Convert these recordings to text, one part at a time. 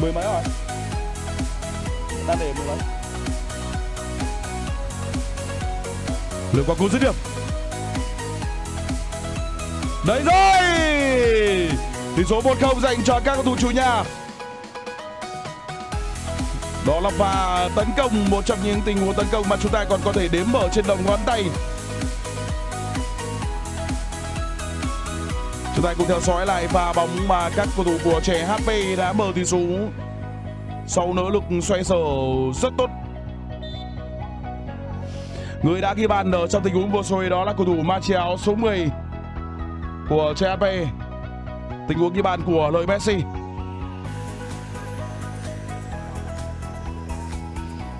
mười mấy rồi. Đang để mười mấy. Lượt qua cú dứt điểm. Đấy rồi! Tỷ số 1-0 dành cho các cầu thủ chủ nhà. Đó là pha tấn công, một trong những tình huống tấn công mà chúng ta còn có thể đếm mở trên đầu ngón tay. Chúng ta cùng theo dõi lại pha bóng mà các cầu thủ của trẻ HP đã mở tỷ số. Sau nỗ lực xoay sở rất tốt. Người đã ghi bàn ở trong tình huống vừa rồi đó là cầu thủ Martial số 10 của trẻ HP tình huống ghi bàn của lợi Messi.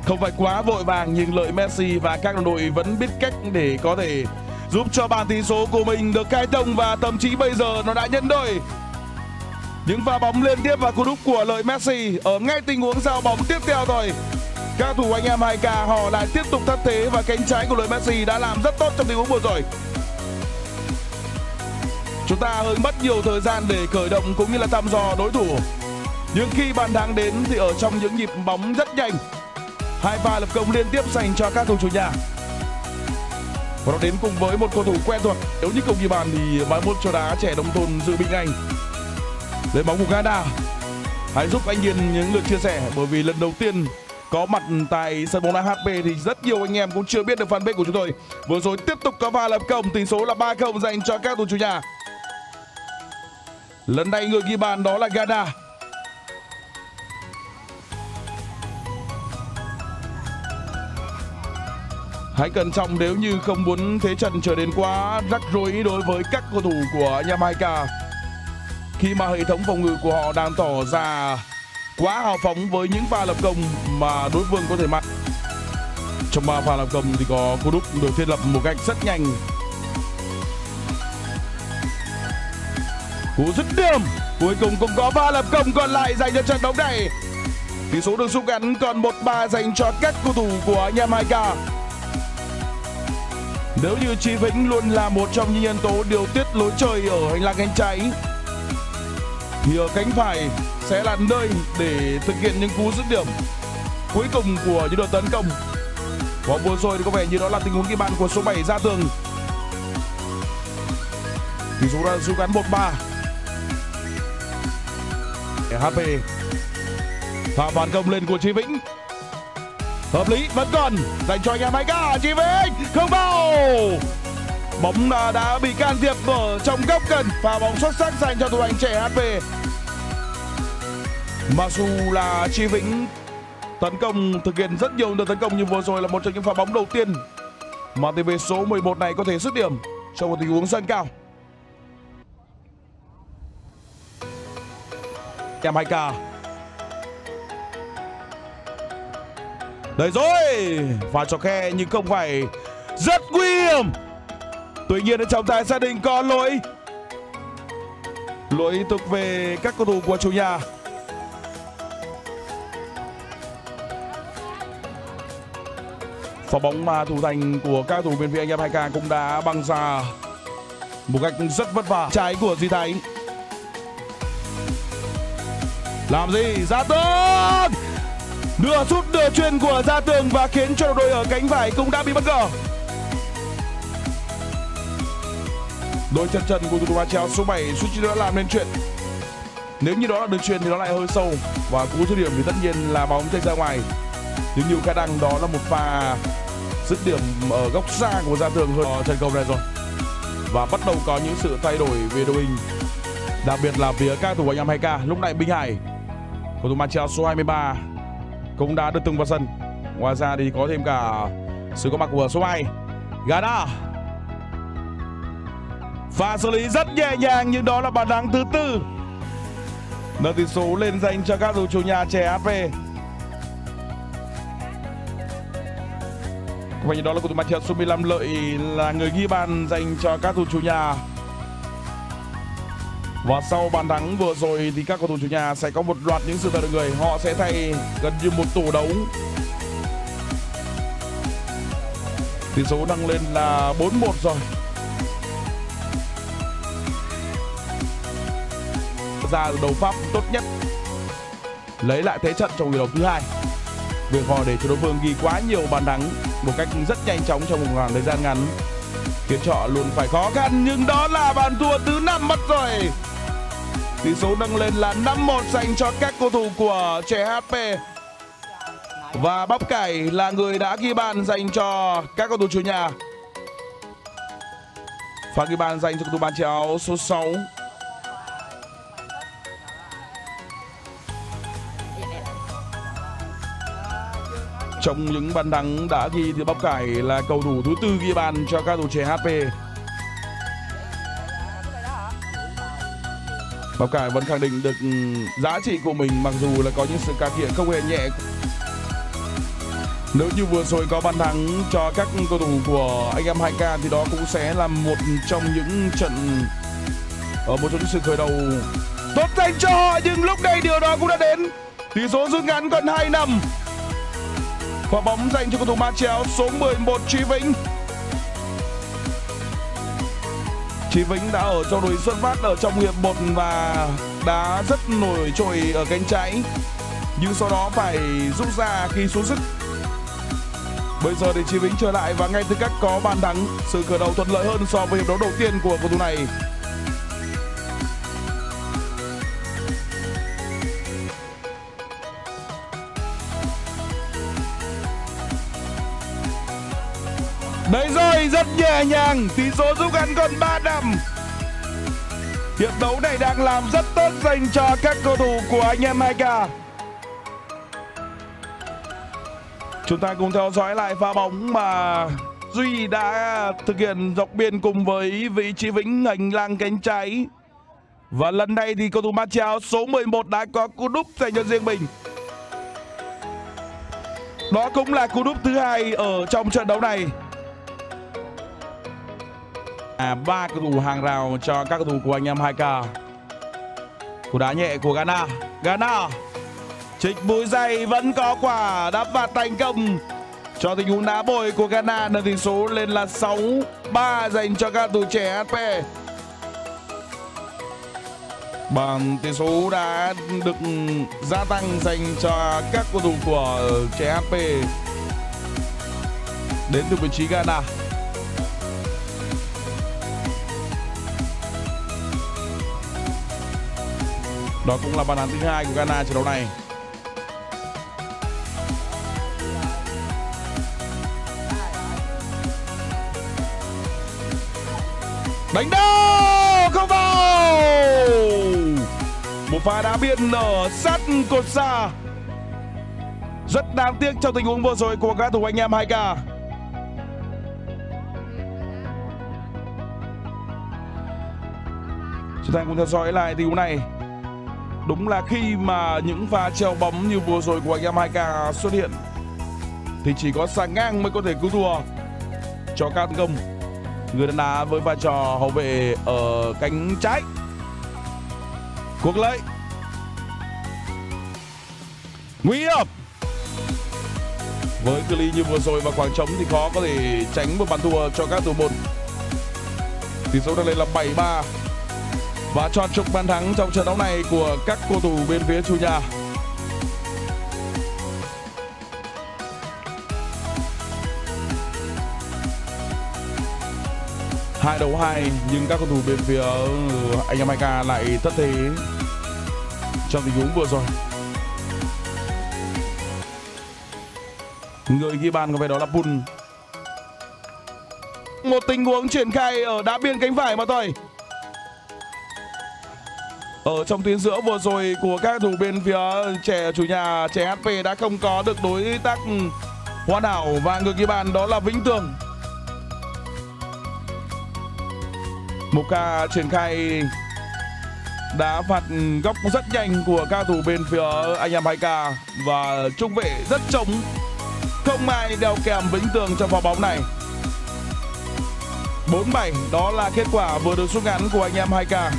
Không phải quá vội vàng, nhưng lợi Messi và các đồng đội vẫn biết cách để có thể giúp cho bàn tỷ số của mình được khai thông và thậm chí bây giờ nó đã nhân đôi. Những pha bóng liên tiếp và cú đúp của lợi Messi ở ngay tình huống giao bóng tiếp theo rồi. các thủ anh em 2K họ lại tiếp tục thất thế và cánh trái của lợi Messi đã làm rất tốt trong tình huống vừa rồi. Chúng ta hơi mất nhiều thời gian để khởi động cũng như là thăm dò đối thủ. Nhưng khi bàn thắng đến thì ở trong những nhịp bóng rất nhanh. Hai pha lập công liên tiếp dành cho các cầu thủ nhà và nó đến cùng với một cầu thủ quen thuộc nếu như không ghi bàn thì bài môn cho đá trẻ nông thôn dự bị ngay. Lấy bóng của Ghana. Hãy giúp anh Hiền những lượt chia sẻ, bởi vì lần đầu tiên có mặt tại sân bóng đá HP thì rất nhiều anh em cũng chưa biết được fanpage của chúng tôi. Vừa rồi tiếp tục có pha lập công, tỷ số là 3-0 dành cho các thủ chủ nhà. Lần này người ghi bàn đó là Ghana. Hãy cẩn trọng nếu như không muốn thế trận trở nên quá rắc rối đối với các cầu thủ của Jamaica khi mà hệ thống phòng ngự của họ đang tỏ ra quá hào phóng với những pha lập công mà đối phương có thể mặc. Trong ba pha lập công thì có cú đúc được thiết lập một cách rất nhanh. Cú dứt điểm cuối cùng cũng có pha lập công còn lại dành cho trận đấu này. Tỷ số được rút ngắn còn 1-3 dành cho các cầu thủ của Jamaica. Nếu như Chí Vĩnh luôn là một trong những nhân tố điều tiết lối chơi ở hành lang cánh trái, thì ở cánh phải sẽ là nơi để thực hiện những cú dứt điểm cuối cùng của những đợt tấn công. Và vừa rồi thì có vẻ như đó là tình huống ghi bàn của số 7 ra tường. Tỷ số đã rút ngắn 1-3. HP Phạm phản công lên của Chí Vĩnh hợp lý, vẫn còn. Dành cho anh em ca chị Vinh không bao bóng đã bị can thiệp ở trong góc gần và bóng xuất sắc dành cho thủ thành trẻ HP mặc dù là Chi Vĩnh tấn công, thực hiện rất nhiều đợt tấn công nhưng vừa rồi là một trong những pha bóng đầu tiên mà TV số 11 này có thể dứt điểm trong một tình huống dâng cao. Em hai ca. Đấy rồi Và cho khe nhưng không phải Rất nguy hiểm. Tuy nhiên, ở trong tay gia đình có lỗi. Lỗi thuộc về các cầu thủ của chủ nhà. Phá bóng mà thủ thành của các thủ bên phía anh em 2K cũng đã băng ra một cách rất vất vả. Trái của Duy Thành. Làm gì? Ra tường Nửa sút nửa chuyền của Gia Tường và khiến cho đội ở cánh phải cũng đã bị bất ngờ. Đôi chân trần của thủ thủ treo số 7 suýt nữa làm nên chuyện. Nếu như đó là đường truyền thì nó lại hơi sâu và cú dứt điểm thì tất nhiên là bóng chạy ra ngoài. Nhưng nhiều khả năng đó là một pha dứt điểm ở góc xa của Gia Tường hơn trận cầu này rồi. Và bắt đầu có những sự thay đổi về đội hình. Đặc biệt là phía các thủ anh em 2K. Lúc này Minh Hải cầu thủ Martial số 23 cũng đã được tung vào sân. Ngoài ra thì có thêm cả sự có mặt của số 2 Gana Pha xử lý rất nhẹ nhàng, nhưng đó là bàn thắng thứ tư. Nâng tỷ số lên dành cho các đội chủ nhà trẻ AP Và như đó là cầu thủ mặt trận số 15 lợi là người ghi bàn dành cho các thủ chủ nhà. Và sau bàn thắng vừa rồi thì các cầu thủ chủ nhà sẽ có một loạt những sự thay đổi người. Họ sẽ thay gần như một tủ đấu. Tỷ số nâng lên là 4-1 rồi. Ra đầu Pháp tốt nhất. lấy lại thế trận trong hiệp đấu thứ hai việc họ để cho đối phương ghi quá nhiều bàn thắng một cách rất nhanh chóng trong một khoảng thời gian ngắn khiến cho họ luôn phải khó khăn nhưng đó là bàn thua thứ năm mất rồi tỷ số nâng lên là 5-1 dành cho các cầu thủ của trẻ HP và bắp cải là người đã ghi bàn dành cho các cầu thủ chủ nhà. Pha ghi bàn dành cho cầu thủ bàn chéo số 6 trong những bàn thắng đã ghi thì bắp cải là cầu thủ thứ tư ghi bàn cho các thủ trẻ HP bảo cải vẫn khẳng định được ừ, giá trị của mình mặc dù là có những sự cải thiện không hề nhẹ. Nếu như vừa rồi có bàn thắng cho các cầu thủ của anh em 2K thì đó cũng sẽ là một trong những trận ở một trong những sự khởi đầu tốt dành cho họ. Nhưng lúc này điều đó cũng đã đến. Tỷ số rút ngắn còn 2 năm. Quả bóng dành cho cầu thủ ma chéo số 11 Trí Vĩnh. Chí Vĩnh đã ở trong đội xuất phát ở trong hiệp 1 và đá rất nổi trội ở cánh trái. Nhưng sau đó phải rút ra khi xuống sức. Bây giờ thì Chí Vĩnh trở lại và ngay từ cách có bàn thắng, sự khởi đầu thuận lợi hơn so với hiệp đấu đầu tiên của cầu thủ này. Đấy rồi, rất nhẹ nhàng, tỷ số rút ngắn còn 3 năm. Hiệp đấu này đang làm rất tốt dành cho các cầu thủ của anh em 2K. Chúng ta cùng theo dõi lại pha bóng mà Duy đã thực hiện dọc biên cùng với vị trí vĩnh hành lang cánh trái. Và lần này thì cầu thủ Martial số 11 đã có cú đúp dành cho riêng mình. Đó cũng là cú đúp thứ hai ở trong trận đấu này À, ba cầu thủ hàng rào cho các cầu thủ của anh em 2K cú đá nhẹ của Ghana. Ghana trịch mũi dày vẫn có quả đáp phạt thành công cho tình huống đá bồi của Ghana. Nâng tỷ số lên là 6-3 dành cho các cầu thủ trẻ HP Bàn tỷ số đã được gia tăng dành cho các cầu thủ của trẻ HP đến từ vị trí Ghana. Đó cũng là bàn thắng thứ hai của Ghana trận đấu này. Đánh đâu không vào! Một pha đá biên ở sát cột xa. Rất đáng tiếc trong tình huống vừa rồi của các thủ anh em 2K Chúng ta cùng theo dõi lại tình huống này. Đúng là khi mà những pha treo bóng như vừa rồi của anh em 2K xuất hiện, thì chỉ có sàng ngang mới có thể cứu thua cho các tấn công. Người đàn đá với vai trò hậu vệ ở cánh trái. Cuộc lấy. Nguy hiểm. Với cự ly như vừa rồi và khoảng trống thì khó có thể tránh một bàn thua cho các thủ môn. Tỷ số đang lên là 7-3 và cho trục bàn thắng trong trận đấu này của các cầu thủ bên phía chủ nhà. hai đấu hai, nhưng các cầu thủ bên phía anh em 2K lại thất thế trong tình huống vừa rồi. Người ghi bàn có vẻ đó là Bun. Một tình huống triển khai ở đá biên cánh phải mà thôi ở trong tuyến giữa vừa rồi của các thủ bên phía trẻ chủ nhà, trẻ HP đã không có được đối tác hoàn hảo và người ghi bàn đó là Vĩnh Tường. Một ca triển khai đá phạt góc rất nhanh của ca thủ bên phía anh em 2K và trung vệ rất trống. Không ai đeo kèm Vĩnh Tường trong pha bóng này. 47 đó là kết quả vừa được rút ngắn của anh em 2K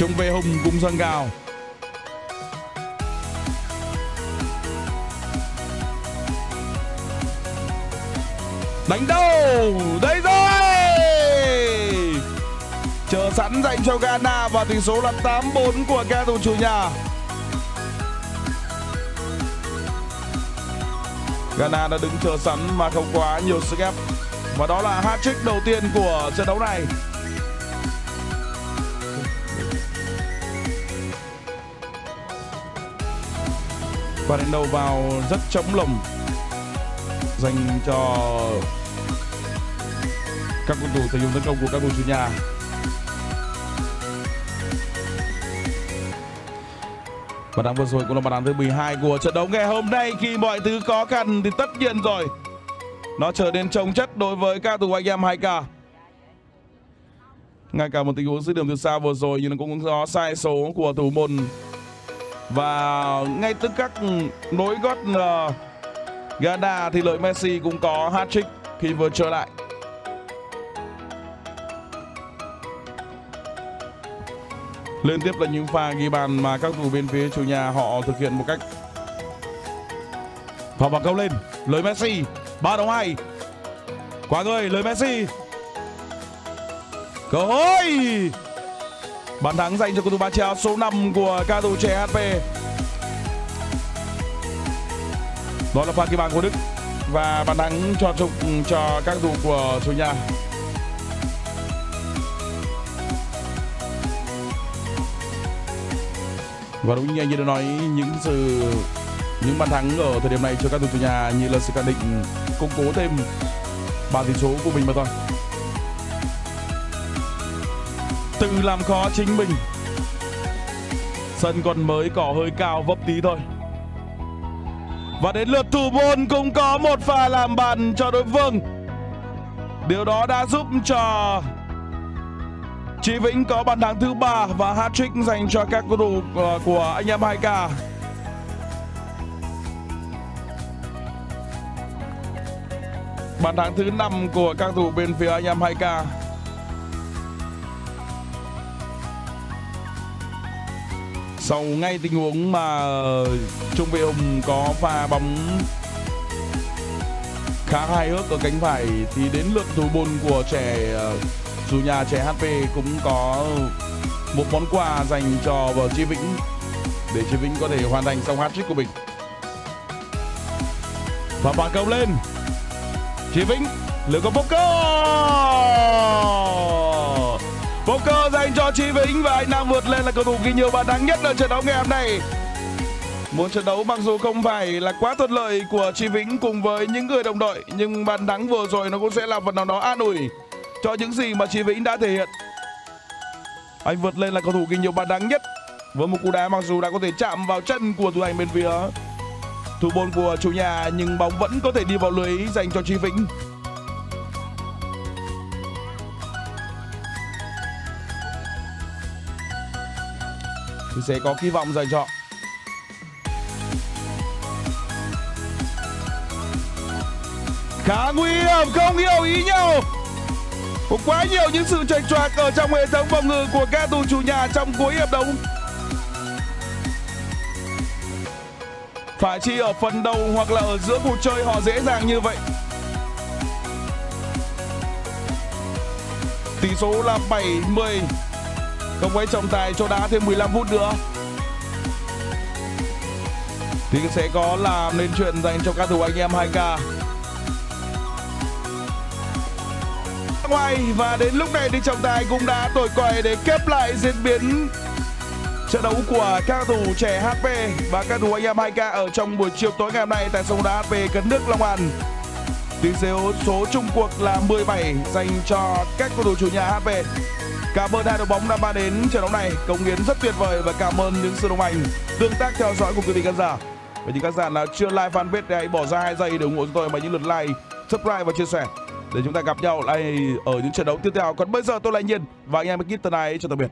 Trung về Hùng cùng dâng cao Đánh đâu Đây rồi Chờ sẵn dành cho Ghana và tỷ số là 8-4 của các thủ chủ nhà. Ghana đã đứng chờ sẵn mà không quá nhiều sức ép. Và đó là hat-trick đầu tiên của trận đấu này. Và đánh đầu vào rất trống lồng dành cho các cầu thủ thể dụng tấn công của các đội chủ nhà. Bàn thắng vừa rồi cũng là bàn thắng thứ 12 của trận đấu ngày hôm nay khi mọi thứ có khăn thì tất nhiên rồi. Nó trở nên trông chất đối với các thủ anh em 2K. Ngay cả một tình huống dứt điểm từ xa vừa rồi nhưng cũng có sai số của thủ môn và ngay tức các nối gót uh, Gada thì lợi Messi cũng có hat-trick khi vừa trở lại. Liên tiếp là những pha ghi bàn mà các thủ bên phía chủ nhà họ thực hiện một cách Phạm vào câu lên. Lời Messi 3 đồng 2 Quá người lời Messi. Cơ hội! Bàn thắng dành cho cầu thủ ba số 5 của ca thủ trẻ HP Đó là pha ghi bàn của Đức Và bàn thắng cho trục cho các thủ của chủ nhà Và đúng như anh đã nói, những sự, những bàn thắng ở thời điểm này cho các thủ chủ nhà như là sự khẳng định, củng cố thêm bàn tỷ số của mình mà thôi. Tự làm khó chính mình. Sân còn mới cỏ hơi cao, vấp tí thôi. Và đến lượt thủ môn cũng có một pha làm bàn cho đối phương. Điều đó đã giúp cho Chí Vĩnh có bàn thắng thứ ba và hat-trick dành cho các cầu thủ ờ, của anh em 2K. Bàn thắng thứ năm của các thủ bên phía anh em 2K. Sau ngay tình huống mà Trung Vệ Hùng có pha bóng khá hài hước ở cánh phải, thì đến lượt thủ môn của trẻ ờ, dù nhà trẻ HP cũng có một món quà dành cho vợ Chi Vĩnh, để Chi Vĩnh có thể hoàn thành xong hat-trick của mình. Và phản cầu lên. Chi Vĩnh lựa có một cơ dành cho Chi Vĩnh và anh Nam vượt lên là cầu thủ ghi nhiều bàn thắng nhất ở trận đấu ngày hôm nay. Một trận đấu mặc dù không phải là quá thuận lợi của Chi Vĩnh cùng với những người đồng đội, nhưng bàn thắng vừa rồi nó cũng sẽ là phần nào đó an ủi cho những gì mà Chí Vĩnh đã thể hiện. Anh vượt lên là cầu thủ ghi nhiều bàn thắng nhất với một cú đá mặc dù đã có thể chạm vào chân của thủ thành bên phía thủ môn của chủ nhà, nhưng bóng vẫn có thể đi vào lưới dành cho Chí Vĩnh. Thì sẽ có kỳ vọng dành cho khá nguy hiểm, không hiểu ý nhau có quá nhiều những sự chệch choạc ở trong hệ thống phòng ngự của các thủ chủ nhà trong cuối hiệp đấu. Phải chi ở phần đầu hoặc là ở giữa cuộc chơi họ dễ dàng như vậy. Tỷ số là 7-10. Không quay trọng tài cho đá thêm 15 phút nữa. Thì sẽ có làm nên chuyện dành cho các thủ anh em 2K. ngoài, và đến lúc này thì trọng tài cũng đã tội còi để kết lại diễn biến trận đấu của các thủ trẻ HP và các thủ anh em 2K ở trong buổi chiều tối ngày hôm nay tại sông đá HP Cấn Đức Long An. Tỷ số số chung cuộc là 17 dành cho các cầu thủ chủ nhà HP. Cảm ơn hai đội bóng đã mang đến trận đấu này, công hiến rất tuyệt vời và cảm ơn những sự đồng hành, tương tác theo dõi của quý vị khán giả. Và những khán giả nào chưa like fanpage thì hãy bỏ ra hai giây để ủng hộ chúng tôi bằng những lượt like, subscribe và chia sẻ để chúng ta gặp nhau lại ở những trận đấu tiếp theo. Còn bây giờ tôi là Nhiên và anh em ekip tuần này cho tạm biệt.